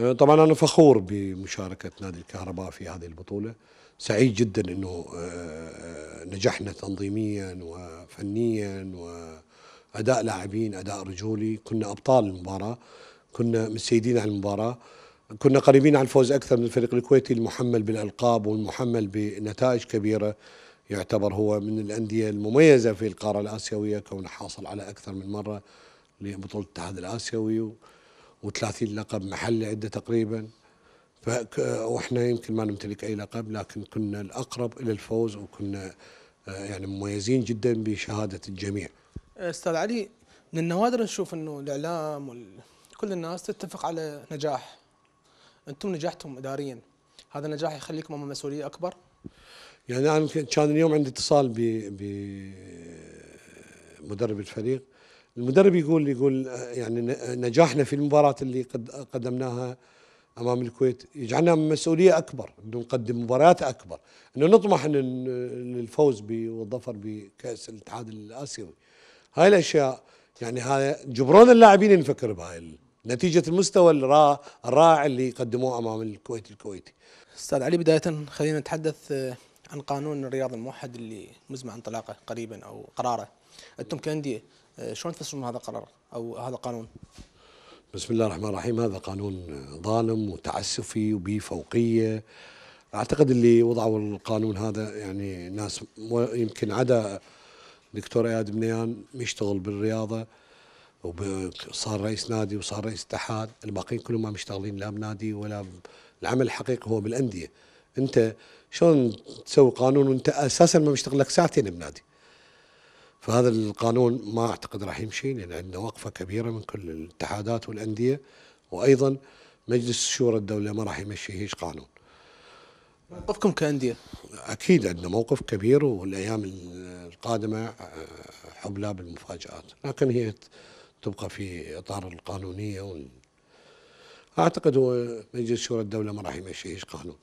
آه، طبعا أنا فخور بمشاركة نادي الكهرباء في هذه البطولة. سعيد جدا إنه آه، نجحنا تنظيميا وفنيا وأداء لاعبين أداء رجولي. كنا أبطال المباراة كنا متسيدين على المباراة. كنا قريبين على الفوز أكثر من الفريق الكويتي المحمل بالألقاب والمحمل بنتائج كبيرة. يعتبر هو من الأندية المميزة في القارة الآسيوية كونه حاصل على أكثر من مرة لبطولة الاتحاد الآسيوي. و30 لقب محلي عنده تقريبا وإحنا يمكن ما نمتلك أي لقب لكن كنا الأقرب إلى الفوز وكنا آه، يعني مميزين جدا بشهادة الجميع. أستاذ علي من النوادر نشوف إنه الإعلام وكل الناس تتفق على نجاح أنتم نجحتم اداريا هذا النجاح يخليكم أمام مسؤولية أكبر؟ يعني أنا كان اليوم عندي اتصال ب بمدرب الفريق المدرب يقول يقول يعني نجاحنا في المباراة اللي قد قدمناها أمام الكويت يجعلنا مسؤولية أكبر انه نقدم مباريات أكبر. إنه نطمح للفوز والظفر بكأس الاتحاد الآسيوي. هاي الأشياء يعني هذا جبرون اللاعبين نفكر بهاي نتيجة المستوى الرائع اللي قدموه أمام الكويت الكويتي. أستاذ علي بداية خلينا نتحدث عن قانون الرياض الموحد اللي مزمع انطلاقه قريبا أو قراره. أنتم كانديه آه، شلون تفسرون هذا القرار أو هذا القانون؟ بسم الله الرحمن الرحيم. هذا قانون ظالم وتعسفي وبه فوقيه أعتقد اللي وضعوا القانون هذا يعني ناس يمكن عدا دكتور إياد بنيان يشتغل بالرياضة وصار رئيس نادي وصار رئيس اتحاد. الباقيين كلهم ما مشتغلين لا بنادي ولا العمل الحقيقي هو بالأندية. أنت شلون تسوي قانون وانت أساسا ما مشتغل لك ساعتين بنادي. فهذا القانون ما أعتقد راح يمشي لأن عندنا وقفة كبيرة من كل الاتحادات والأندية وأيضا مجلس شورى الدولة ما راح يمشي هيش قانون. موقفكم كأندية؟ أكيد عندنا موقف كبير والأيام القادمة حبلى بالمفاجآت. لكن هي تبقى في إطار القانونية وال... أعتقد هو مجلس شورى الدولة ما راح يمشي هيش قانون.